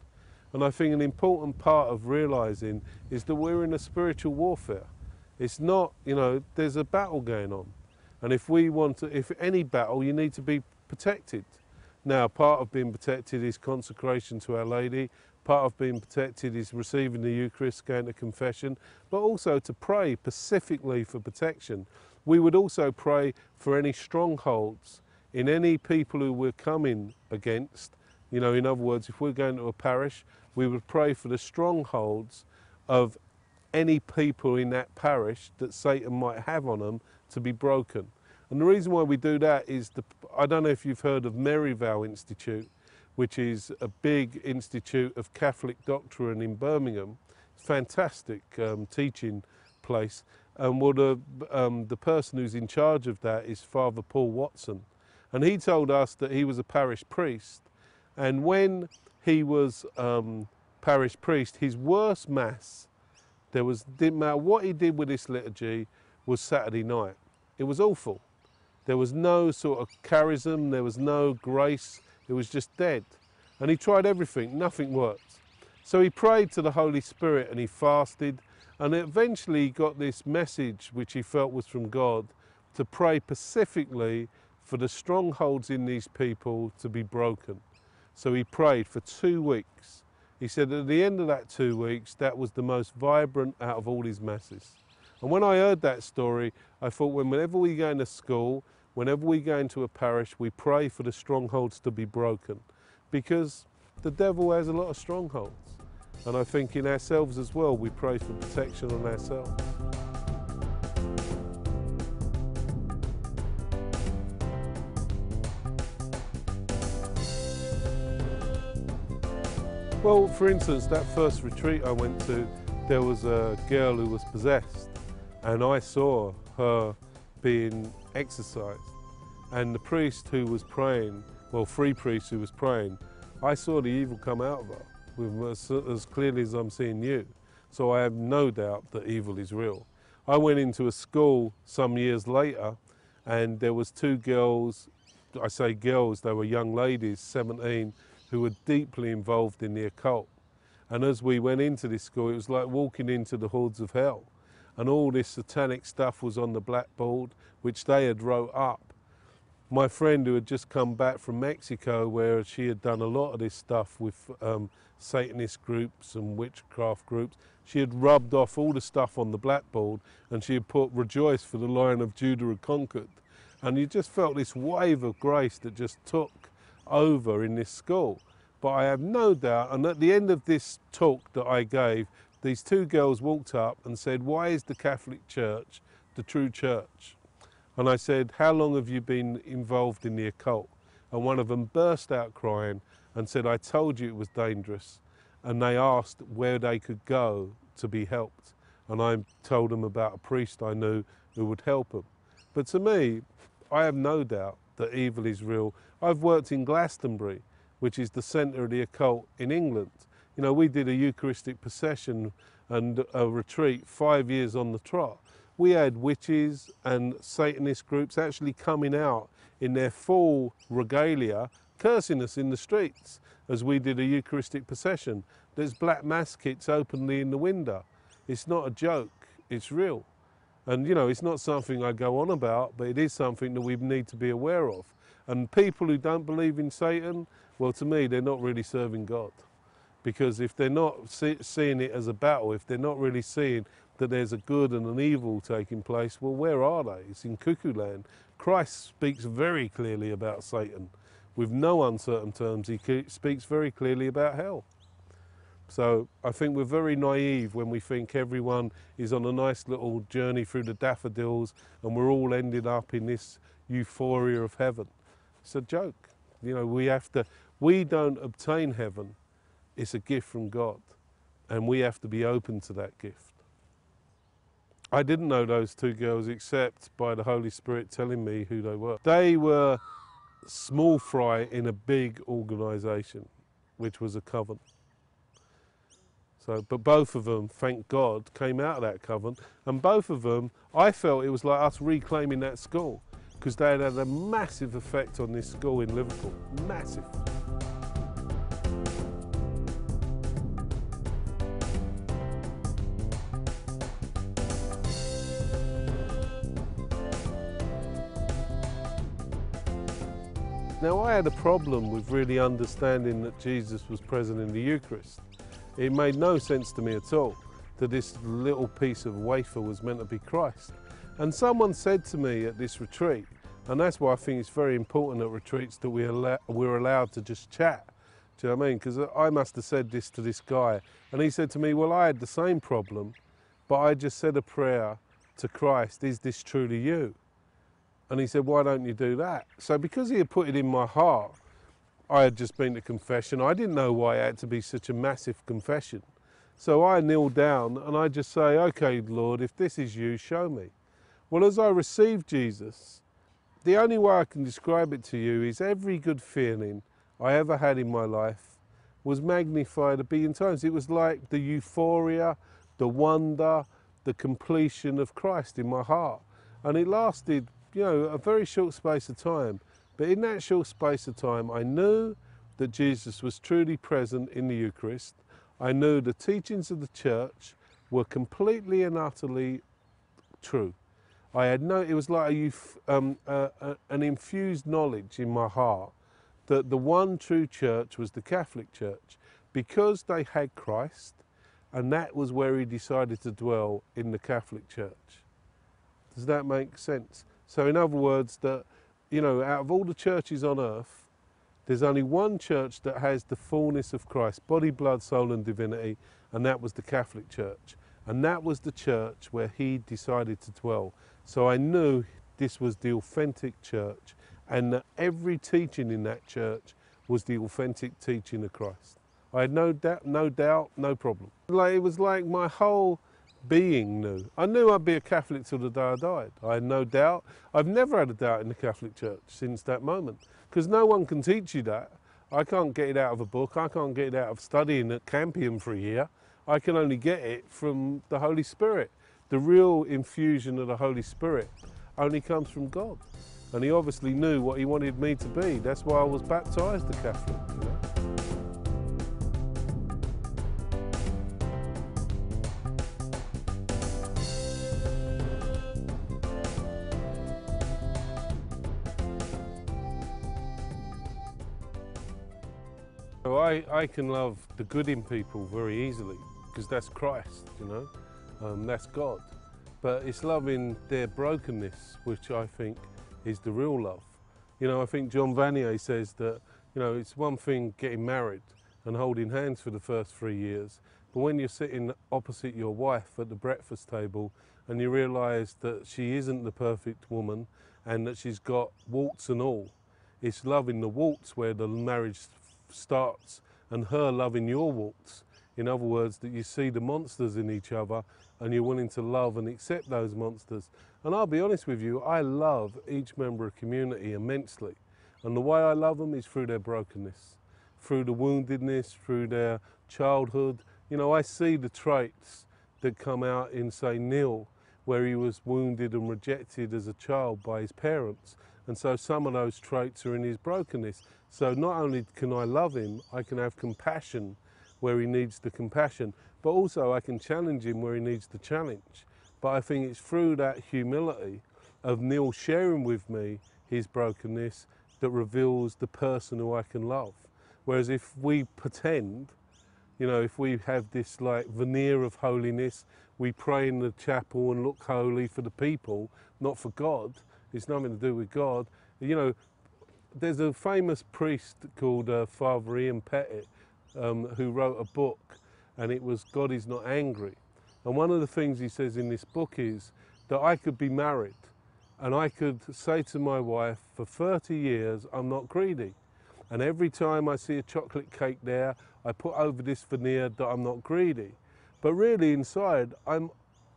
And I think an important part of realizing is that we're in a spiritual warfare. It's not, you know, there's a battle going on. And if we want to, if any battle, you need to be protected. Now, part of being protected is consecration to Our Lady. Part of being protected is receiving the Eucharist, going to confession, but also to pray specifically for protection. We would also pray for any strongholds in any people who we're coming against. You know, in other words, if we're going to a parish, we would pray for the strongholds of any people in that parish that Satan might have on them to be broken. And the reason why we do that is, the, I don't know if you've heard of Maryvale Institute, which is a big institute of Catholic doctrine in Birmingham. Fantastic um, teaching place. And well, the, um, the person who's in charge of that is Father Paul Watson. And he told us that he was a parish priest. And when he was um, parish priest, his worst mass, there was, didn't matter what he did with this liturgy, was Saturday night. It was awful. There was no sort of charism, there was no grace, it was just dead. And he tried everything, nothing worked. So he prayed to the Holy Spirit and he fasted and eventually he got this message which he felt was from God to pray specifically for the strongholds in these people to be broken. So he prayed for two weeks. He said at the end of that two weeks, that was the most vibrant out of all his masses. And when I heard that story, I thought whenever we go into school, whenever we go into a parish, we pray for the strongholds to be broken because the devil has a lot of strongholds. And I think in ourselves as well, we pray for protection on ourselves. Well, for instance, that first retreat I went to, there was a girl who was possessed, and I saw her being exorcised. And the priest who was praying, well, three priests who was praying, I saw the evil come out of her as, as clearly as I'm seeing you. So I have no doubt that evil is real. I went into a school some years later, and there was two girls. I say girls; they were young ladies, 17, who were deeply involved in the occult. And as we went into this school, it was like walking into the hordes of hell. And all this satanic stuff was on the blackboard, which they had wrote up. My friend who had just come back from Mexico, where she had done a lot of this stuff with um, Satanist groups and witchcraft groups, she had rubbed off all the stuff on the blackboard and she had put rejoice for the lion of Judah had conquered. And you just felt this wave of grace that just took over in this school. But I have no doubt, and at the end of this talk that I gave, these two girls walked up and said, Why is the Catholic Church the true church? And I said, How long have you been involved in the occult? And one of them burst out crying and said, I told you it was dangerous. And they asked where they could go to be helped. And I told them about a priest I knew who would help them. But to me, I have no doubt that evil is real. I've worked in Glastonbury, which is the centre of the occult in England. You know, we did a Eucharistic procession and a retreat five years on the trot. We had witches and Satanist groups actually coming out in their full regalia, cursing us in the streets as we did a Eucharistic procession. There's black mass kits openly in the window. It's not a joke, it's real. And you know, it's not something I go on about, but it is something that we need to be aware of. And people who don't believe in Satan, well, to me, they're not really serving God. Because if they're not see, seeing it as a battle, if they're not really seeing that there's a good and an evil taking place, well, where are they? It's in cuckoo land. Christ speaks very clearly about Satan. With no uncertain terms, he speaks very clearly about hell. So I think we're very naive when we think everyone is on a nice little journey through the daffodils and we're all ending up in this euphoria of heaven. It's a joke. You know, we have to, we don't obtain heaven. It's a gift from God. And we have to be open to that gift. I didn't know those two girls except by the Holy Spirit telling me who they were. They were small fry in a big organisation, which was a coven. So, but both of them, thank God, came out of that coven, and both of them, I felt it was like us reclaiming that school because they had had a massive effect on this school in Liverpool, massive. Now, I had a problem with really understanding that Jesus was present in the Eucharist. It made no sense to me at all that this little piece of wafer was meant to be Christ. And someone said to me at this retreat, and that's why I think it's very important at retreats that we allow, we're allowed to just chat. Do you know what I mean? Because I must have said this to this guy, and he said to me, Well, I had the same problem, but I just said a prayer to Christ, Is this truly you? And he said, Why don't you do that? So, because he had put it in my heart, I had just been to confession. I didn't know why it had to be such a massive confession. So I kneel down and I just say, Okay, Lord, if this is you, show me. Well, as I received Jesus, the only way I can describe it to you is every good feeling I ever had in my life was magnified a billion times. It was like the euphoria, the wonder, the completion of Christ in my heart. And it lasted you know, a very short space of time. But in that short space of time, I knew that Jesus was truly present in the Eucharist. I knew the teachings of the church were completely and utterly true. I had no, it was like a, um, uh, an infused knowledge in my heart that the one true church was the Catholic Church because they had Christ, and that was where he decided to dwell in the Catholic Church. Does that make sense? So, in other words, that you know, out of all the churches on earth, there's only one church that has the fullness of Christ, body, blood, soul, and divinity, and that was the Catholic Church. And that was the church where he decided to dwell. So I knew this was the authentic church, and that every teaching in that church was the authentic teaching of Christ. I had no doubt, no doubt, no problem. Like it was like my whole being new. I knew I'd be a Catholic till the day I died. I had no doubt. I've never had a doubt in the Catholic Church since that moment because no one can teach you that. I can't get it out of a book. I can't get it out of studying at Campion for a year. I can only get it from the Holy Spirit. The real infusion of the Holy Spirit only comes from God. And he obviously knew what he wanted me to be. That's why I was baptized a Catholic. I, I can love the good in people very easily because that's Christ, you know, um, that's God. But it's loving their brokenness, which I think is the real love. You know, I think Jean Vanier says that, you know, it's one thing getting married and holding hands for the first three years, but when you're sitting opposite your wife at the breakfast table and you realise that she isn't the perfect woman and that she's got warts and all, it's loving the warts where the marriage starts and her loving your warts. In other words, that you see the monsters in each other and you're willing to love and accept those monsters. And I'll be honest with you, I love each member of community immensely. And the way I love them is through their brokenness, through the woundedness, through their childhood. You know, I see the traits that come out in, say, Neil, where he was wounded and rejected as a child by his parents. And so some of those traits are in his brokenness. So not only can I love him, I can have compassion where he needs the compassion, but also I can challenge him where he needs the challenge. But I think it's through that humility of Neil sharing with me his brokenness that reveals the person who I can love. Whereas if we pretend, you know, if we have this like veneer of holiness, we pray in the chapel and look holy for the people, not for God, it's nothing to do with God. You know, there's a famous priest called uh, Father Ian Petit um, who wrote a book, and it was God is Not Angry. And one of the things he says in this book is that I could be married and I could say to my wife, for 30 years, I'm not greedy. And every time I see a chocolate cake there, I put over this veneer that I'm not greedy. But really inside, I'm,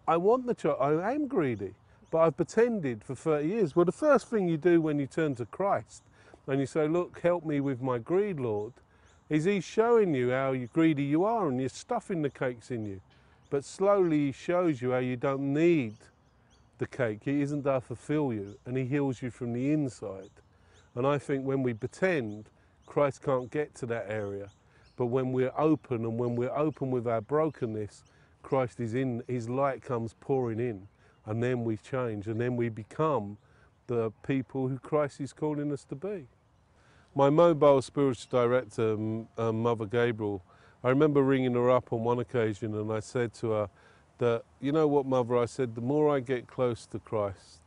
I want the chocolate, I am greedy. But I've pretended for 30 years. Well, the first thing you do when you turn to Christ and you say, look, help me with my greed, Lord, is He showing you how greedy you are and you're stuffing the cakes in you. But slowly he shows you how you don't need the cake. He isn't there to fulfill you and he heals you from the inside. And I think when we pretend, Christ can't get to that area. But when we're open and when we're open with our brokenness, Christ is in, his light comes pouring in. And then we change and then we become the people who Christ is calling us to be. My mobile spiritual director, uh, Mother Gabriel, I remember ringing her up on one occasion and I said to her that, you know what, Mother, I said, the more I get close to Christ,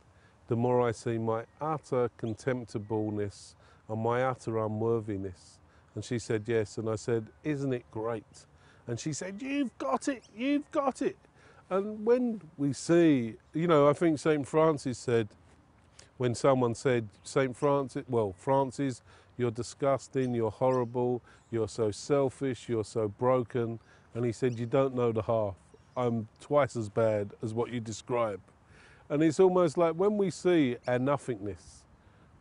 the more I see my utter contemptibleness and my utter unworthiness. And she said, yes. And I said, isn't it great? And she said, you've got it, you've got it. And when we see, you know, I think St. Francis said, when someone said, St. Francis, well, Francis, you're disgusting, you're horrible, you're so selfish, you're so broken. And he said, You don't know the half. I'm twice as bad as what you describe. And it's almost like when we see our nothingness,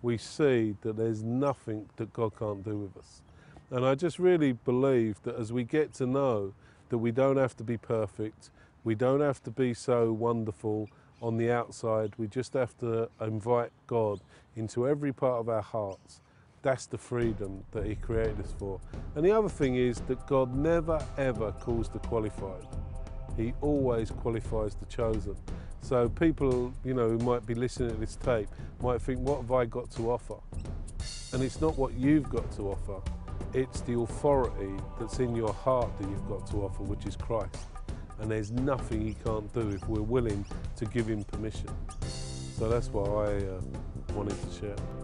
we see that there's nothing that God can't do with us. And I just really believe that as we get to know that we don't have to be perfect, we don't have to be so wonderful on the outside, we just have to invite God into every part of our hearts that's the freedom that He created us for. And the other thing is that God never ever calls the qualified. He always qualifies the chosen. So people, you know, who might be listening to this tape might think, what have I got to offer? And it's not what you've got to offer. It's the authority that's in your heart that you've got to offer, which is Christ. And there's nothing he can't do if we're willing to give him permission. So that's why I uh, wanted to share.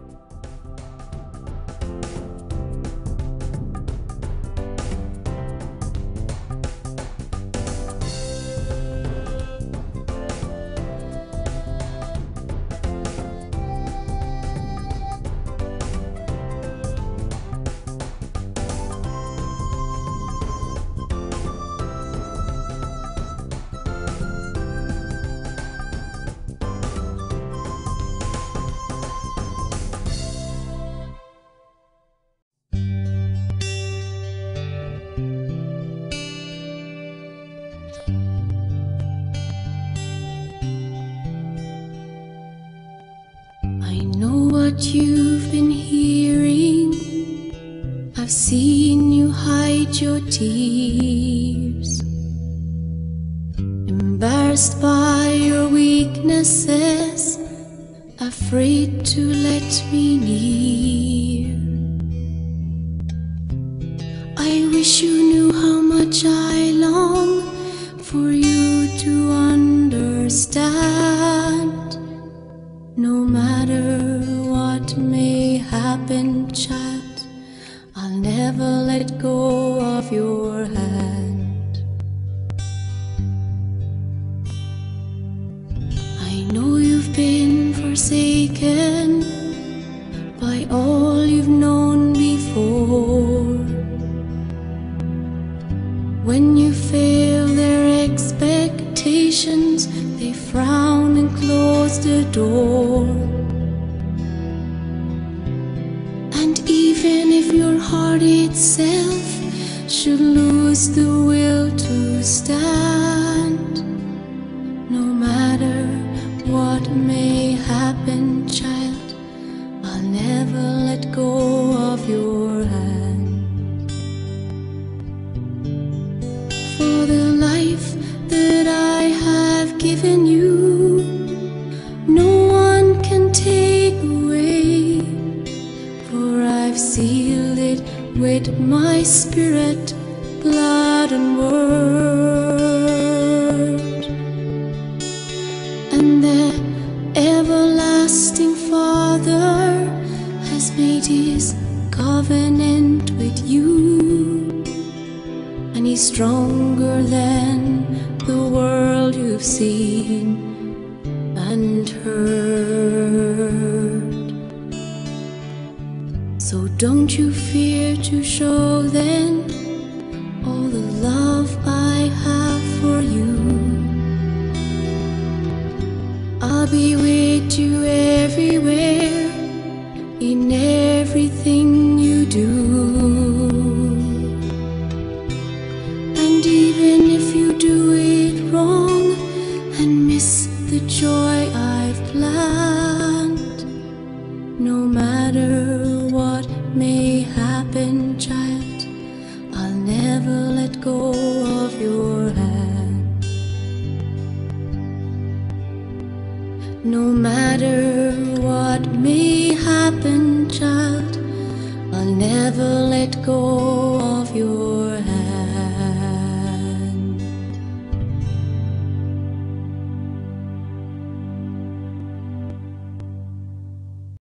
Should lose the will to stand,